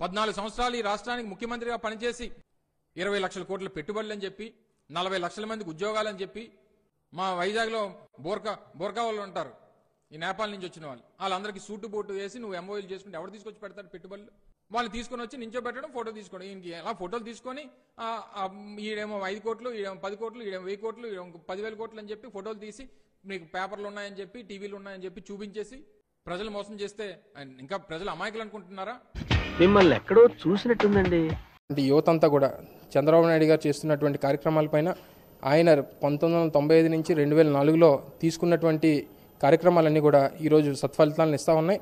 పద్నాలుగు సంవత్సరాలు ఈ రాష్ట్రానికి ముఖ్యమంత్రిగా పనిచేసి ఇరవై లక్షల కోట్ల పెట్టుబడులు అని చెప్పి నలభై లక్షల మందికి ఉద్యోగాలని చెప్పి మా వైజాగ్లో బోర్కా బోర్కా వాళ్ళు ఉంటారు. ఈ నేపాల్ నుంచి వచ్చిన వాళ్ళు. వాళ్ళందరికీ సూటు బోటు వేసి నువ్వు ఎంఓఎల్ చేసుకుంటే ఎవరు తీసుకొచ్చి పెడతాడు పెట్టుబడులు? వాళ్ళు తీసుకొని వచ్చి నించో పెట్టడం ఫోటో తీసుకోవడం. ఈయనకి ఎలా ఫోటోలు తీసుకొని ఈడేమో ఐదు కోట్లు ఈడేమో పది కోట్లు ఈడేమో వెయ్యి కోట్లు ఈడేమో పదివేల కోట్లు అని చెప్పి ఫోటోలు తీసి మీకు పేపర్లు ఉన్నాయని చెప్పి టీవీలు ఉన్నాయని చెప్పి చూపించేసి ప్రజలు మోసం చేస్తే ఇంకా ప్రజలు అమాయకులు అనుకుంటున్నారా? మిమ్మల్ని ఎక్కడో చూసినట్టుందండి. అంటే యువత అంతా కూడా చంద్రబాబు నాయుడు గారు చేస్తున్నటువంటి కార్యక్రమాలపైన ఆయన పంతొమ్మిది వందల తొంభై ఐదు నుంచి రెండు వేల నాలుగులో తీసుకున్నటువంటి కార్యక్రమాలన్నీ కూడా ఈరోజు సత్ఫలితాలను ఇస్తూ ఉన్నాయి.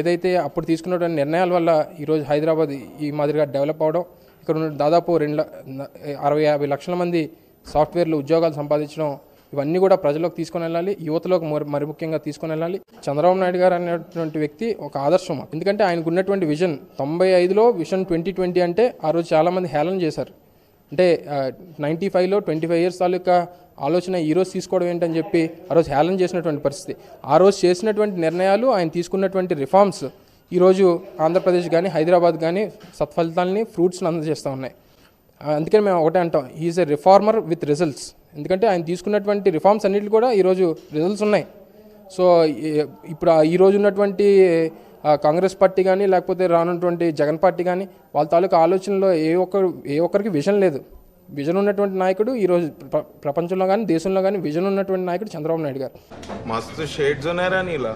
ఏదైతే అప్పుడు తీసుకున్నటువంటి నిర్ణయాల వల్ల ఈరోజు హైదరాబాద్ ఈ మాదిరిగా డెవలప్ అవడం ఇక్కడ ఉన్న దాదాపు రెండు అరవై యాభై లక్షల మంది సాఫ్ట్వేర్లు ఉద్యోగాలు సంపాదించడం ఇవన్నీ కూడా ప్రజలకు తీసుకొని వెళ్ళాలి యువతలోకి మరి ముఖ్యంగా తీసుకొని వెళ్ళాలి. చంద్రబాబు నాయుడు గారు అనేటువంటి వ్యక్తి ఒక ఆదర్శం ఎందుకంటే ఆయనకు ఉన్నటువంటి విజన్ తొంభై ఐదులో విజన్ ట్వంటీ ట్వంటీ అంటే ఆ రోజు చాలామంది హేళన చేశారు. అంటే నైంటీ ఫైవ్లో ట్వంటీ ఫైవ్ ఇయర్స్ తాలూకా ఆలోచన ఈ రోజు తీసుకోవడం ఏంటని చెప్పి ఆ రోజు హేళన చేసినటువంటి పరిస్థితి. ఆ రోజు చేసినటువంటి నిర్ణయాలు ఆయన తీసుకున్నటువంటి రిఫార్మ్స్ ఈరోజు ఆంధ్రప్రదేశ్ కానీ హైదరాబాద్ కానీ సత్ఫలితాలని ఫ్రూట్స్ని అందజేస్తూ ఉన్నాయి. అందుకని మేము ఒకటే అంటాం is a reformer with results. ఎందుకంటే ఆయన తీసుకున్నటువంటి రిఫార్మ్స్ అన్నిటి కూడా ఈరోజు రిజల్ట్స్ ఉన్నాయి. సో ఇప్పుడు ఈరోజు ఉన్నటువంటి కాంగ్రెస్ పార్టీ కానీ లేకపోతే రానున్నటువంటి జగన్ పార్టీ కానీ వాళ్ళ తాలూకా ఆలోచనలో ఏ ఒక్కరు ఏ ఒక్కరికి విజన్ లేదు. విజన్ ఉన్నటువంటి నాయకుడు ఈరోజు ప్రపంచంలో కానీ దేశంలో కానీ విజన్ ఉన్నటువంటి నాయకుడు చంద్రబాబు నాయుడు గారు. మస్తు షేడ్స్ ఉన్నారా నీలా.